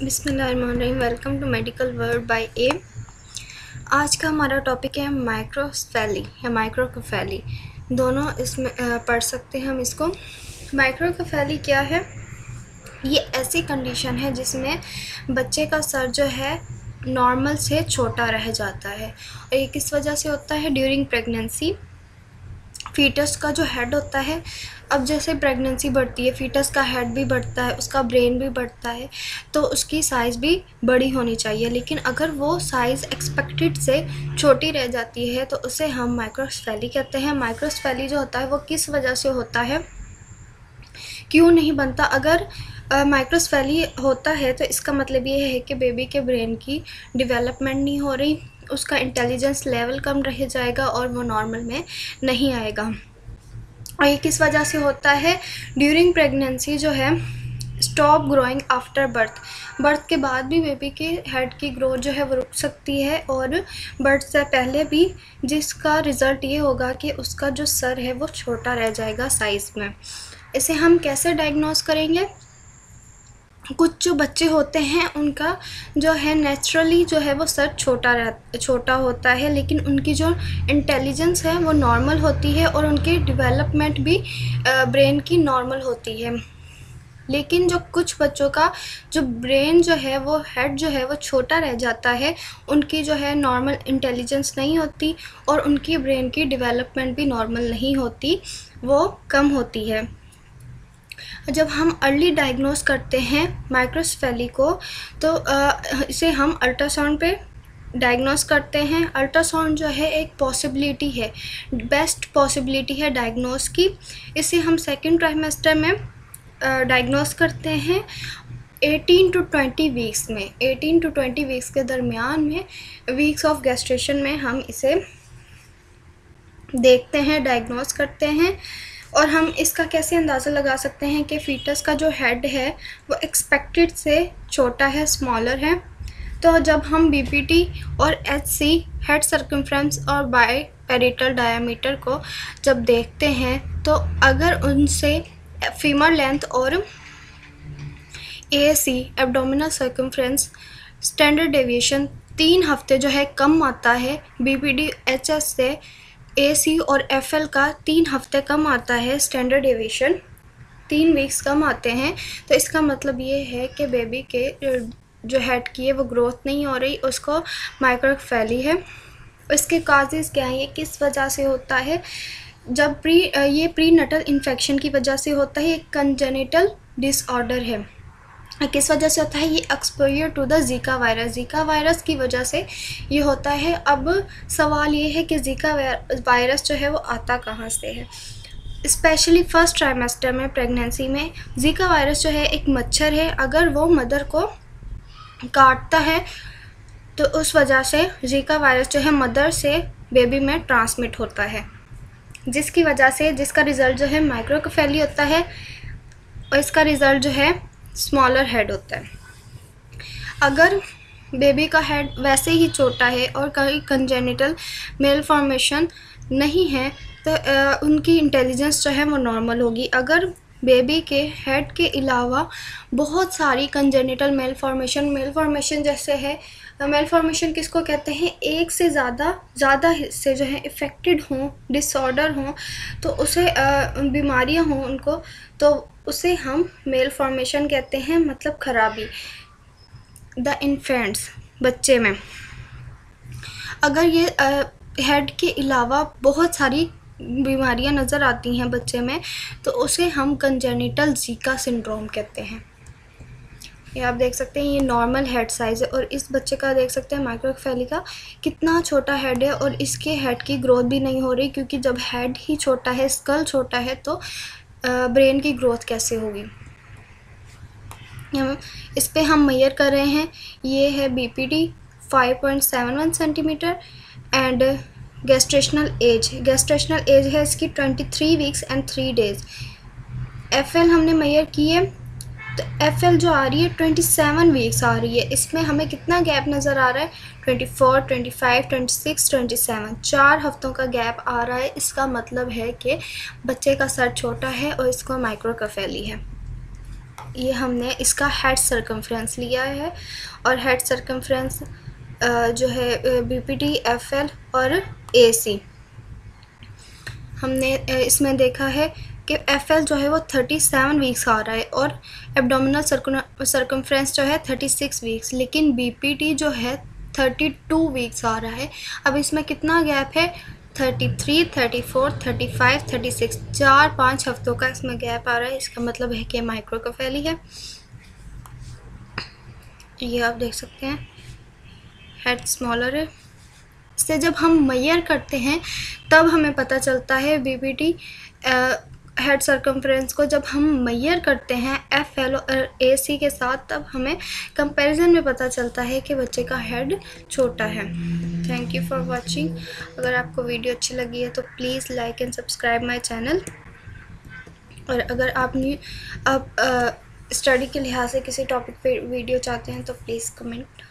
बिसमीम welcome to medical world by a. आज का हमारा टॉपिक है माइक्रोफैली या माइक्रोकफैली। दोनों इसमें पढ़ सकते हैं हम इसको। माइक्रोकफैली क्या है? ये ऐसी कंडीशन है जिसमें बच्चे का सर जो है नॉर्मल से छोटा रह जाता है। और ये किस वजह से होता है? During pregnancy. फीटस का जो हेड होता है, अब जैसे प्रेगनेंसी बढ़ती है फीटस का हेड भी बढ़ता है, उसका ब्रेन भी बढ़ता है तो उसकी साइज़ भी बड़ी होनी चाहिए। लेकिन अगर वो साइज़ एक्सपेक्टेड से छोटी रह जाती है तो उसे हम माइक्रोस्फैली कहते हैं। माइक्रोस्फैली जो होता है, वो किस वजह से होता है? क्यों नहीं बनता? अगर माइक्रोस्फैली होता है तो इसका मतलब ये है कि बेबी के ब्रेन की डेवलपमेंट नहीं हो रही। उसका इंटेलिजेंस लेवल कम रह जाएगा और वो नॉर्मल में नहीं आएगा। और ये किस वजह से होता है? ड्यूरिंग प्रेगनेंसी जो है stop growing after birth birth के बाद भी बेबी के हेड की ग्रोथ जो है वो रुक सकती है और बर्थ से पहले भी जिसका रिज़ल्ट ये होगा कि उसका जो सर है वो छोटा रह जाएगा साइज़ में। इसे हम कैसे डायग्नोस करेंगे? कुछ जो बच्चे होते हैं, उनका जो है नेचुरली जो है वो सर छोटा रह, छोटा होता है, लेकिन उनकी जो इंटेलिजेंस है वो नॉर्मल होती है और उनकी डेवलपमेंट भी ब्रेन की नॉर्मल होती है। लेकिन जो कुछ बच्चों का जो ब्रेन जो है वो हेड जो है वो छोटा रह जाता है, उनकी जो है नॉर्मल इंटेलिजेंस नहीं होती और उनकी ब्रेन की डेवलपमेंट भी नॉर्मल नहीं होती, वो कम होती है। जब हम अर्ली डायग्नोस करते हैं माइक्रोसफेली को तो इसे हम अल्ट्रासाउंड पे डायग्नोस करते हैं। अल्ट्रासाउंड जो है, एक पॉसिबिलिटी है बेस्ट पॉसिबिलिटी है डायग्नोस की। इसे हम सेकेंड ट्राइमेस्टर में डायग्नोस करते हैं 18 टू 20 वीक्स में। 18 टू 20 वीक्स के दरमियान में वीक्स ऑफ़ गेस्ट्रेशन में हम इसे देखते हैं डायग्नोस करते हैं और हम इसका कैसे अंदाज़ा लगा सकते हैं कि फ़ीटस का जो हेड है, वो एक्सपेक्टेड से छोटा है स्मॉलर है? तो जब हम बीपीटी और एच सी हेड सर्कमफ्रेंस और बाय पेरिटल डायामीटर को जब देखते हैं तो अगर उनसे फीमर लेंथ और A C abdominal circumference standard deviation तीन हफ़्ते जो है कम आता है B P D H S से ए सी और एफ़ एल का तीन हफ़्ते कम आता है स्टैंडर्ड एविएशन तीन वीक्स कम आते हैं तो इसका मतलब ये है कि बेबी के जो हेड की है, वो ग्रोथ नहीं हो रही, उसको माइक्रो फैली है। इसके काजेज़ क्या हैं, ये किस वजह से होता है? जब प्री ये प्री नटल इन्फेक्शन की वजह से होता है एक कंजेनिटल डिसऑर्डर है। किस वजह से होता है? ये exposure to the Zika virus Zika virus की वजह से ये होता है। अब सवाल ये है कि जीका वायरस जो है वो आता कहाँ से है? स्पेशली फ़र्स्ट ट्राइमेस्टर में प्रेगनेंसी में जीका वायरस जो है एक मच्छर है। अगर वो मदर को काटता है तो उस वजह से जीका वायरस जो है मदर से बेबी में ट्रांसमिट होता है। जिसकी वजह से जिसका रिज़ल्ट जो है माइक्रोकफेली होता है, और इसका रिज़ल्ट जो है स्मॉलर हेड होता है। अगर बेबी का हेड वैसे ही छोटा है और कहीं कंजेनिटल मेल फॉर्मेशन नहीं है तो आ, उनकी इंटेलिजेंस जो है वो नॉर्मल होगी। अगर बेबी के हेड के अलावा बहुत सारी congenital malformation malformation जैसे है। मेल फॉर्मेशन किसको कहते हैं? एक से ज़्यादा ज़्यादा हिस्से जो हैं इफ़ेक्टेड हों डिसऑर्डर हों तो उसे बीमारियाँ हों उनको तो उसे हम मेल फॉर्मेशन कहते हैं मतलब ख़राबी। द इन्फेंट्स, बच्चे में। अगर ये हेड के अलावा बहुत सारी बीमारियाँ नज़र आती हैं बच्चे में तो उसे हम कंजेनिटल जीका सिंड्रोम कहते हैं। ये आप देख सकते हैं, ये नॉर्मल हेड साइज़ है और इस बच्चे का देख सकते हैं माइक्रोफैली का कितना छोटा हेड है और इसके हेड की ग्रोथ भी नहीं हो रही क्योंकि जब हेड ही छोटा है स्कल छोटा है तो ब्रेन की ग्रोथ कैसे होगी? इस पर हम मैयर कर रहे हैं, ये है B P D five point seven one centimetre and gestational age gestational age है इसकी twenty three weeks and three days F L हमने मैयर की है तो एफ़ एल जो आ रही है ट्वेंटी सेवन वीक्स आ रही है। इसमें हमें कितना गैप नज़र आ रहा है? Twenty four twenty five twenty six twenty seven चार हफ्तों का गैप आ रहा है। इसका मतलब है कि बच्चे का सर छोटा है और इसको माइक्रोकफेली है। ये हमने इसका हेड सरकमफ्रेंस लिया है और हेड सरकमफ्रेंस जो है B P T F L और ए सी हमने इसमें देखा है कि एफ़ एल जो है वो थर्टी सेवन वीक्स आ रहा है और एबडोमिनल सरकमफ्रेंस जो है थर्टी सिक्स वीक्स लेकिन बी पी टी जो है थर्टी टू वीक्स आ रहा है। अब इसमें कितना गैप है? Thirty three thirty four thirty five thirty six चार पाँच हफ्तों का इसमें गैप आ रहा है। इसका मतलब है कि माइक्रोकोफेली है। ये आप देख सकते हैं। हेड स्मॉलर है। इससे जब हम मैयर करते हैं, तब हमें पता चलता है बीबीटी हेड सरकमफ्रेंस को। जब हम मैयर करते हैं एफ़ एल और ए सी के साथ, तब हमें कंपैरिजन में पता चलता है कि बच्चे का हेड छोटा है। थैंक यू फॉर वाचिंग अगर आपको वीडियो अच्छी लगी है तो please like and subscribe my channel और अगर आप न्यू आप स्टडी के लिहाज से किसी टॉपिक पे वीडियो चाहते हैं तो प्लीज़ कमेंट